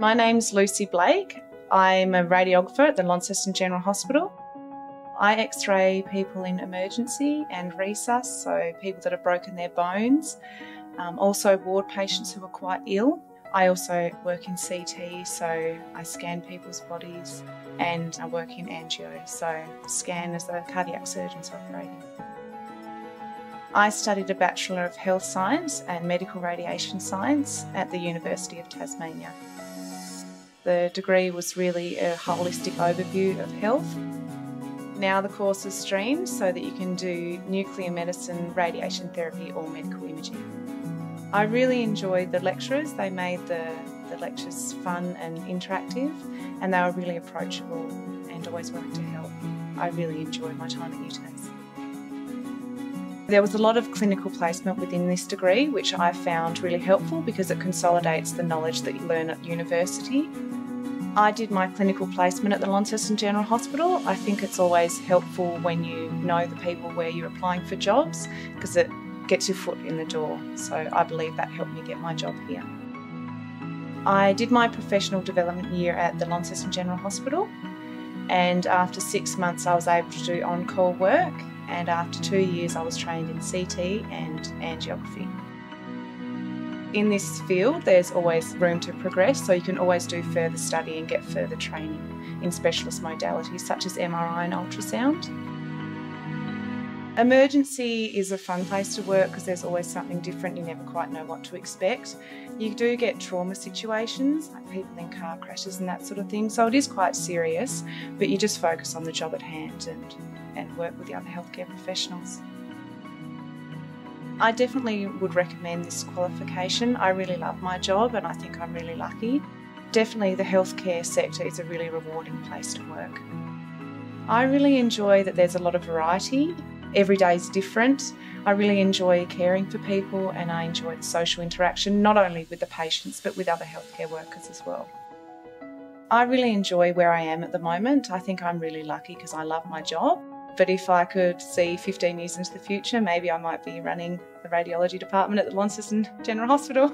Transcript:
My name's Lucy Blake. I'm a radiographer at the Launceston General Hospital. I x ray people in emergency and resus, so people that have broken their bones, um, also ward patients who are quite ill. I also work in CT, so I scan people's bodies, and I work in angio, so scan as the cardiac surgeon's operating. I studied a Bachelor of Health Science and Medical Radiation Science at the University of Tasmania. The degree was really a holistic overview of health. Now the course is streamed so that you can do nuclear medicine, radiation therapy or medical imaging. I really enjoyed the lecturers. They made the, the lectures fun and interactive and they were really approachable and always willing to help. I really enjoyed my time at UTAS. There was a lot of clinical placement within this degree, which I found really helpful because it consolidates the knowledge that you learn at university. I did my clinical placement at the Launceston General Hospital. I think it's always helpful when you know the people where you're applying for jobs because it gets your foot in the door. So I believe that helped me get my job here. I did my professional development year at the Launceston General Hospital and after six months I was able to do on-call work and after two years I was trained in CT and angiography. In this field there's always room to progress so you can always do further study and get further training in specialist modalities such as MRI and ultrasound. Emergency is a fun place to work because there's always something different, you never quite know what to expect. You do get trauma situations, like people in car crashes and that sort of thing, so it is quite serious, but you just focus on the job at hand and, and work with the other healthcare professionals. I definitely would recommend this qualification. I really love my job and I think I'm really lucky. Definitely the healthcare sector is a really rewarding place to work. I really enjoy that there's a lot of variety every day is different. I really enjoy caring for people and I enjoy the social interaction, not only with the patients but with other healthcare workers as well. I really enjoy where I am at the moment. I think I'm really lucky because I love my job. But if I could see 15 years into the future, maybe I might be running the radiology department at the Launceston General Hospital.